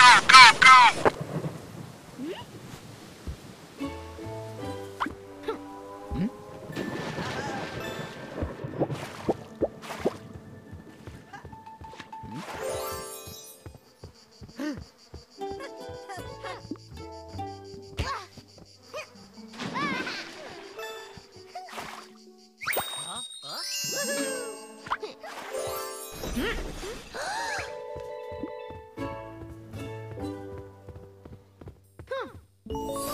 Huh? Música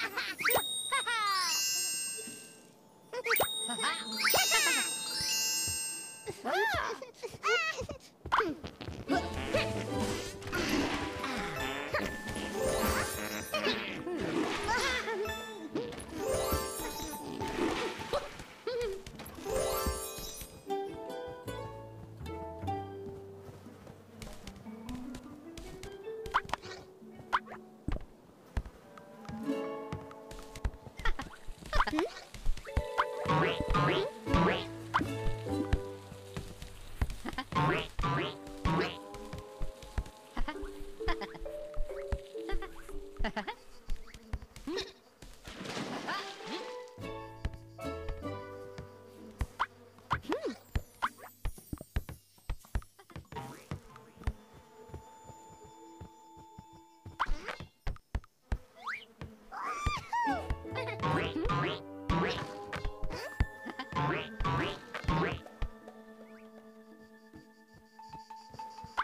Ah! 嗯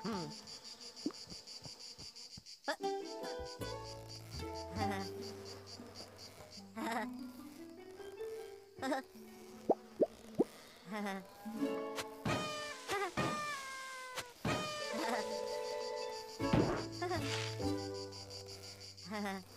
うん。Ha ha.